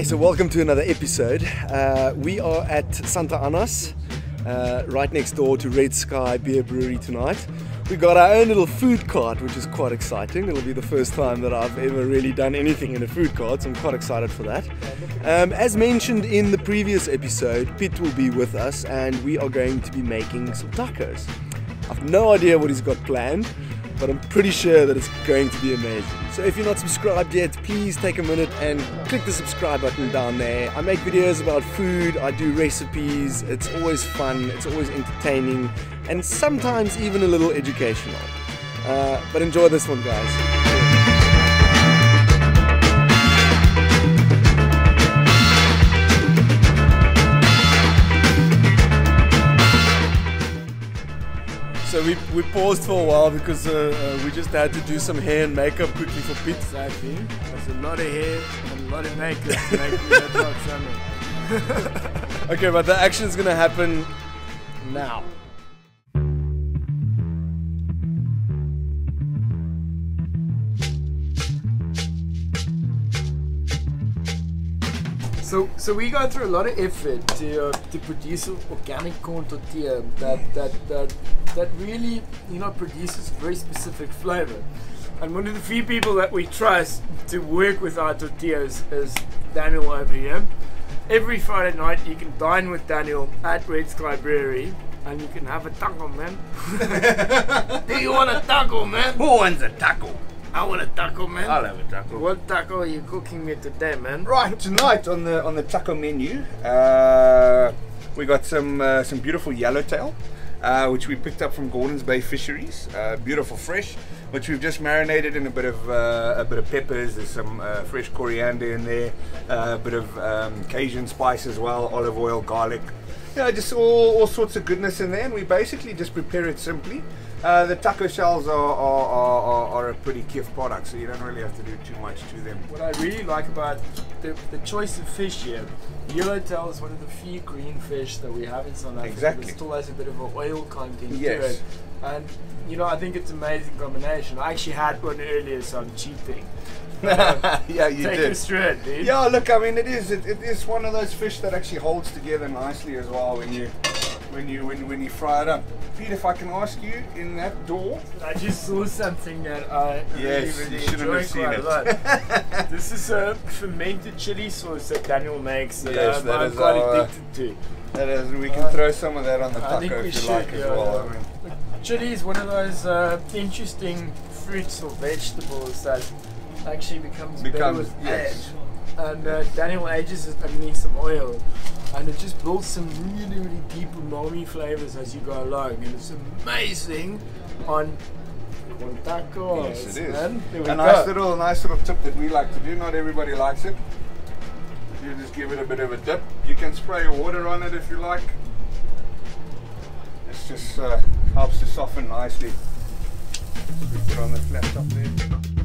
Okay, so welcome to another episode. Uh, we are at Santa Anna's, uh, right next door to Red Sky Beer Brewery tonight. We got our own little food cart, which is quite exciting. It'll be the first time that I've ever really done anything in a food cart, so I'm quite excited for that. Um, as mentioned in the previous episode, Piet will be with us and we are going to be making some tacos. I've no idea what he's got planned, but I'm pretty sure that it's going to be amazing. So if you're not subscribed yet, please take a minute and click the subscribe button down there. I make videos about food, I do recipes, it's always fun, it's always entertaining, and sometimes even a little educational. Uh, but enjoy this one, guys. So we, we paused for a while because uh, uh, we just had to do some hair and makeup quickly for Piet. Exactly. There's a lot of hair and a lot of makeup to make like Okay, but the action is gonna happen now. So, so we go through a lot of effort to uh, to produce organic corn tortilla that that that that really you know produces very specific flavor. And one of the few people that we trust to work with our tortillas is Daniel over here. Every Friday night you can dine with Daniel at Red Sky Brewery and you can have a taco, man. Do you want a taco, man? Who wants a taco? I want a taco, man. I'll have a taco. What taco are you cooking me today, man? Right tonight on the on the taco menu, uh, we got some uh, some beautiful yellowtail, uh, which we picked up from Gordons Bay Fisheries. Uh, beautiful fresh, which we've just marinated in a bit of uh, a bit of peppers. There's some uh, fresh coriander in there, uh, a bit of um, Cajun spice as well, olive oil, garlic. You know, just all, all sorts of goodness in there, and we basically just prepare it simply. Uh, the taco shells are, are, are, are, a pretty gift product, so you don't really have to do too much to them. What I really like about the, the choice of fish here, yellowtail is one of the few green fish that we have in South Africa Exactly. that still has a bit of an oil content Yes. to it. And you know, I think it's an amazing combination. I actually had one earlier, so I'm cheating. yeah, you Take did. us through it, dude. Yeah, look, I mean, it is it, it is one of those fish that actually holds together nicely as well when you when you when, when you fry it up. Piet, if I can ask you, in that door, I just saw something that I Yes, really, you really shouldn't enjoy have seen quite it. a lot. this is a fermented chili sauce that Daniel makes that Yes, I'm, that I'm quite our- addicted to. that is, we can Uh, throw some of that on the I taco if you should. like as yeah, well. yeah. I mean, Chili is one of those uh, interesting fruits or vegetables that actually becomes, better with yes. age. And uh, Daniel ages it underneath some oil, and it just builds some really, really deep umami flavors as you go along, and it's amazing on on tacos. yes, it is. Man. A go. nice little nice little tip that we like to do. Not everybody likes it. You just give it a bit of a dip. You can spray water on it if you like. It just uh, helps to soften nicely. We put on the flat top there.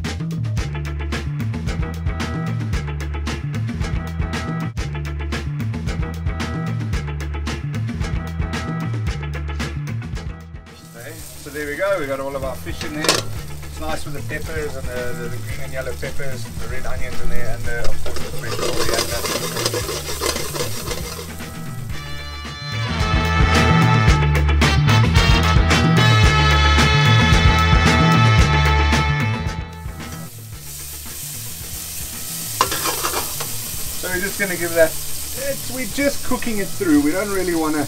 There we go. We've got all of our fish in there. It's nice with the peppers and the, the, the green and yellow peppers, the red onions in there, and the, of course the fresh coriander. So we're just gonna give that. We're just cooking it through. We don't really want to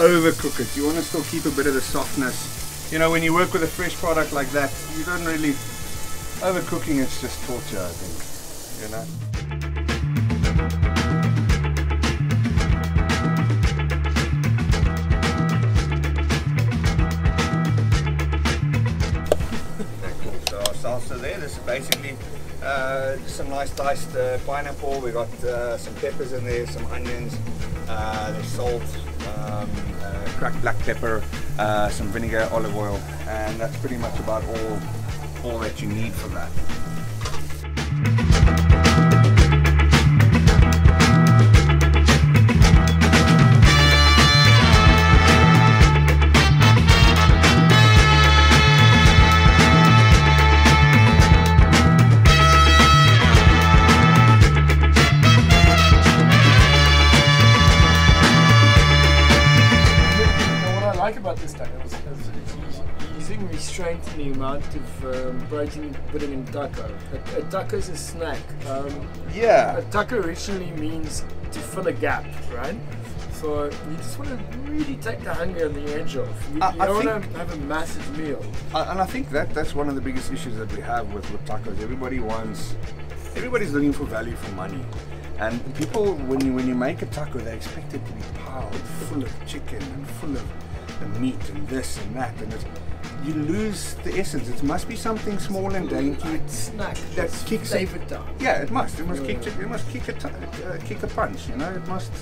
overcook it. You want to still keep a bit of the softness. You know, when you work with a fresh product like that, you don't really overcooking. It's just torture, I think. You know. Salsa there. This is basically uh, some nice diced uh, pineapple. We got uh, some peppers in there, some onions, uh, there's salt, um, uh, cracked black pepper, uh, some vinegar, olive oil, and that's pretty much about all all that you need for that. The amount of um, protein putting in taco. A, a taco is a snack. Um, Yeah. a taco originally means to fill a gap, right? So you just want to really take the hunger on the edge off. You, I- you don't want to have a massive meal. Uh, and I think that that's one of the biggest issues that we have with, with tacos. Everybody wants, everybody's looking for value for money, and people when you when you make a taco, they expect it to be piled full of chicken and full of the meat and this and that, and it's, you lose the essence. It must be something small and dainty. Light snack that that's kicks it. down. Yeah, it must. It must Yeah. kick. It, it must kick a t- uh, kick a punch. You know, it must.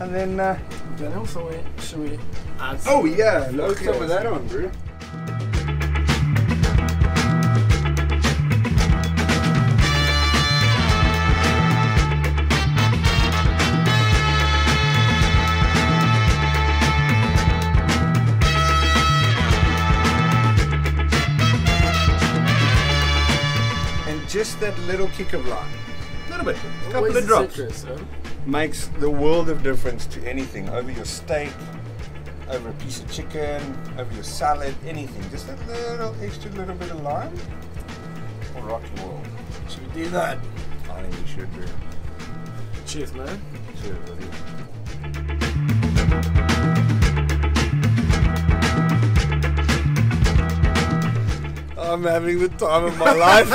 And then. Uh, Daniel, so we, should we add oh yeah, load Okay. some of that on, bro. Just that little kick of lime, a little bit, a couple Always of drops, citrus, huh? makes the world of difference to anything over your steak, over a piece of chicken, over your salad, anything. Just that little extra little bit of lime will rock your world. Should we do that? I think we should do. Cheers, man. Cheers, buddy. I'm having the time of my life.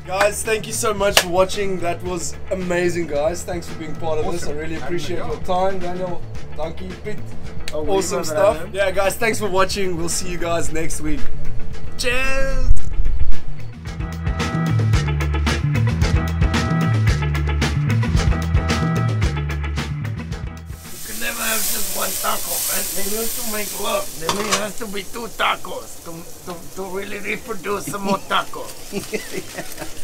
guys, thank you so much for watching. That was amazing, guys. Thanks for being part of this. I really appreciate your time, Daniel. Donkey, Piet. Oh, Awesome stuff. Yeah, guys, thanks for watching. We'll see you guys next week. Cheers. One eh? man. They need to make love. There may have to be two tacos to, to, to really reproduce some more tacos.